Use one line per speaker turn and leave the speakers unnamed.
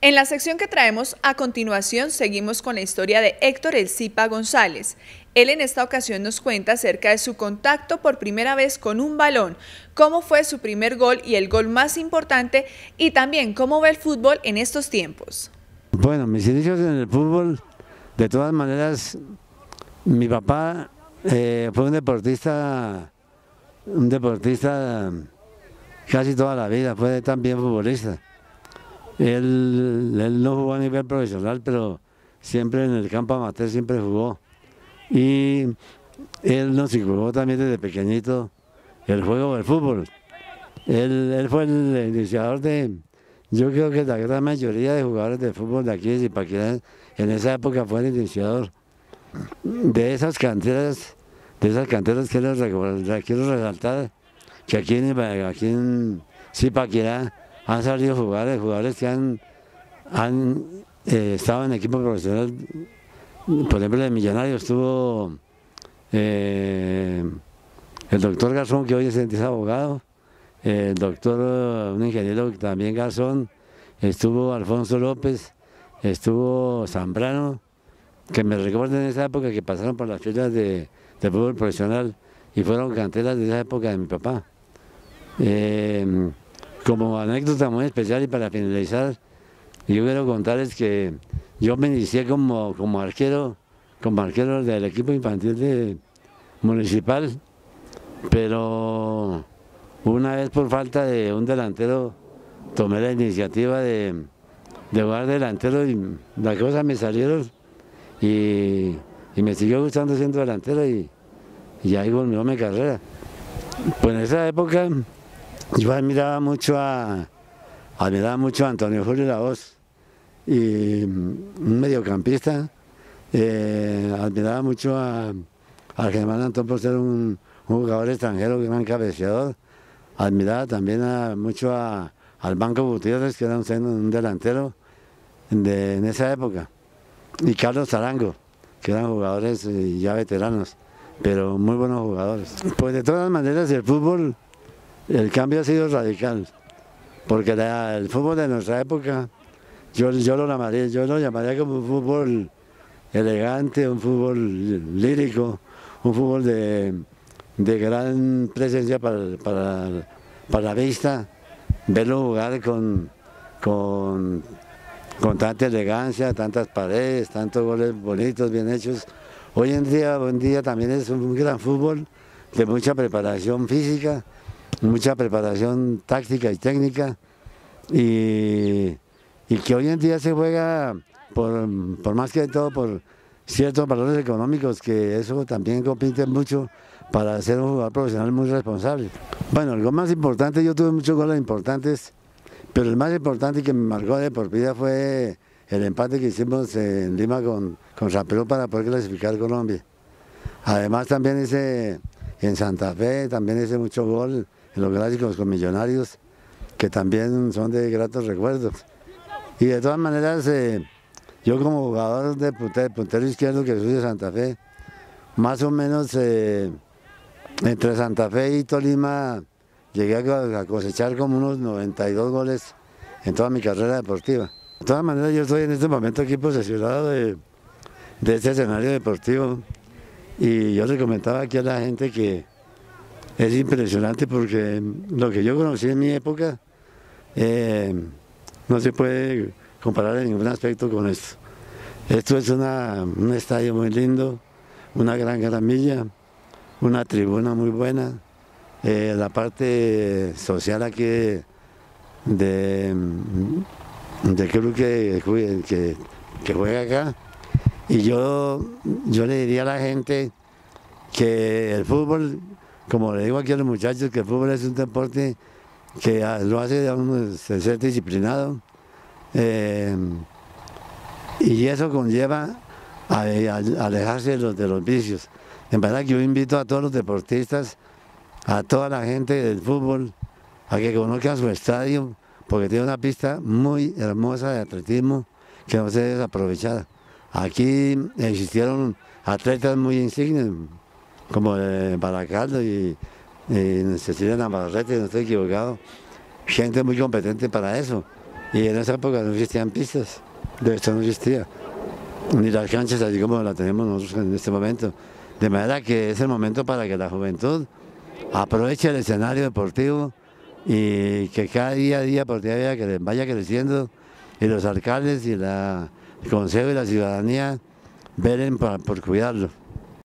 En la sección que traemos a continuación seguimos con la historia de Héctor El Zipa González. Él en esta ocasión nos cuenta acerca de su contacto por primera vez con un balón, cómo fue su primer gol y el gol más importante y también cómo ve el fútbol en estos tiempos.
Bueno, mis inicios en el fútbol, de todas maneras, mi papá eh, fue un deportista, un deportista casi toda la vida, fue también futbolista. Él, no jugó a nivel profesional, pero siempre en el campo amateur siempre jugó. Y él nos jugó también desde pequeñito el juego del fútbol. Él, fue el iniciador de, yo creo que la gran mayoría de jugadores de fútbol de aquí de Zipaquirá en esa época fue el iniciador de esas canteras, de esas canteras quiero, quiero resaltar que aquí en, aquí en Zipaquirá han salido jugadores, jugadores que han, han eh, estado en equipo profesional. Por ejemplo, de Millonarios estuvo eh, el doctor Garzón, que hoy es, abogado, el doctor, un ingeniero también Garzón, estuvo Alfonso López, estuvo Zambrano, que me recuerdan en esa época que pasaron por las filas de, fútbol profesional y fueron canteras de esa época de mi papá. Eh, como anécdota muy especial y para finalizar, yo quiero contarles que yo me inicié como, como arquero, como arquero del equipo infantil municipal, pero una vez por falta de un delantero tomé la iniciativa de, jugar delantero y las cosas me salieron y, me siguió gustando siendo delantero y, y ahí volvió mi carrera. Pues en esa época yo admiraba mucho a, admiraba mucho a Antonio Julio La Voz, y un mediocampista. Eh, admiraba mucho a, Germán Antón por ser un, jugador extranjero, gran cabeceador. Admiraba también mucho al Banco Gutiérrez, que era un, delantero en esa época. Y Carlos Tarango, que eran jugadores eh, ya veteranos, pero muy buenos jugadores. Pues de todas maneras el fútbol el cambio ha sido radical, porque el fútbol de nuestra época, yo, lo llamaría, yo lo llamaría como un fútbol elegante, un fútbol lírico, un fútbol de, gran presencia para, la vista, verlo jugar con, con, con tanta elegancia, tantas paredes, tantos goles bonitos, bien hechos. Hoy en día, hoy en día también es un gran fútbol de mucha preparación física, mucha preparación táctica y técnica y, que hoy en día se juega por, más que todo por ciertos valores económicos que eso también compite mucho para ser un jugador profesional muy responsable. Bueno, lo más importante, yo tuve muchos goles importantes, pero el más importante que me marcó de por vida fue el empate que hicimos en Lima con, con San Perú para poder clasificar Colombia. Además también hice en Santa Fe, también hice mucho gol los clásicos con Millonarios, que también son de gratos recuerdos. Y de todas maneras, eh, yo como jugador de puntero, izquierdo que soy de Santa Fe, más o menos eh, entre Santa Fe y Tolima llegué a cosechar como unos 92 goles en toda mi carrera deportiva. De todas maneras, yo estoy en este momento aquí posesionado de, de este escenario deportivo y yo le comentaba aquí a la gente que es impresionante porque lo que yo conocí en mi época eh, no se puede comparar en ningún aspecto con esto. Esto es un estadio muy lindo, una gran gramilla, una tribuna muy buena, eh, la parte social aquí de, de, club que, que, que, juega acá. Y yo, yo le diría a la gente que el fútbol como le digo aquí a los muchachos, que el fútbol es un deporte que lo hace de uno ser disciplinado. Eh, y eso conlleva a, alejarse de los, de los vicios. En verdad que yo invito a todos los deportistas, a toda la gente del fútbol, a que conozcan su estadio, porque tiene una pista muy hermosa de atletismo que no se debe desaprovechar. Aquí existieron atletas muy insignes, como Baracaldo y, y Cecilia Navarrete, no estoy equivocado, gente muy competente para eso. Y en esa época no existían pistas, de esto no existía, ni las canchas así como las tenemos nosotros en este momento. De manera que es el momento para que la juventud aproveche el escenario deportivo y que cada día a día por día que vaya creciendo y los alcaldes y la, el Consejo y la ciudadanía velen por cuidarlo.